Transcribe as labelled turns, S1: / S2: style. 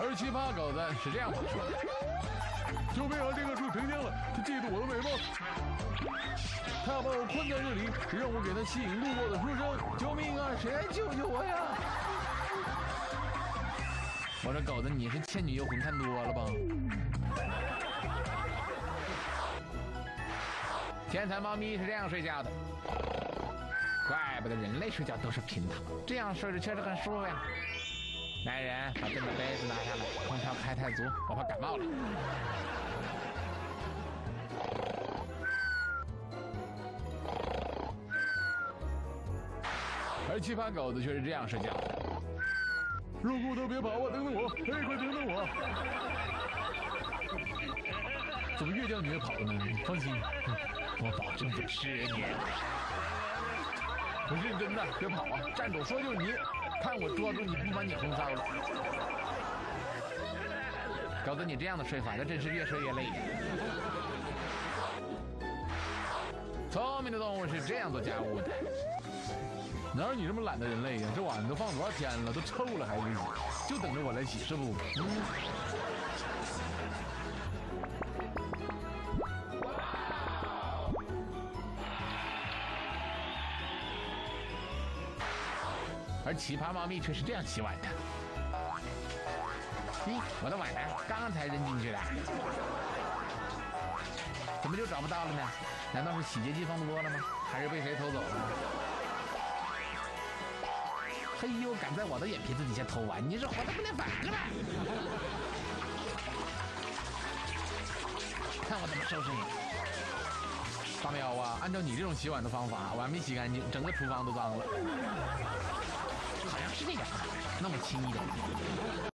S1: 而奇葩狗子是这样说的：“救命啊！这个树成精了，他嫉妒我的美貌，他要把我困在这里，让我给他吸引路过的书生。救命啊！谁来救救我呀？”我说狗子，你是《倩女幽魂》看多了吧？天才猫咪是这样睡觉的，怪不得人类睡觉都是平躺，这样睡着确实很舒服呀。来人，把这个背，开太足，我怕感冒了。而奇葩狗子却是这样睡觉的。肉骨头别跑啊！等等我，哎，快等等我！怎么越叫你越跑呢？放心，我保证不吃你。我认真的，别跑啊！站住，说就是你，看我抓住你不把你轰烧了。狗子，你这样的睡法，那真是越睡越累。聪明的动物是这样做家务的。哪有你这么懒的人类呀？这碗都放多少天了，都臭了还不洗，就等着我来洗是不？嗯。而奇葩猫咪却是这样洗碗的。我的碗呢？刚刚才扔进去的，怎么就找不到了呢？难道是洗洁剂放多了吗？还是被谁偷走了？嘿呦，敢在我的眼皮子底下偷玩，你是活的不耐烦了吧？看我怎么收拾你！大喵啊，按照你这种洗碗的方法，碗没洗干净，整个厨房都脏了。好像是这个，那么轻易的。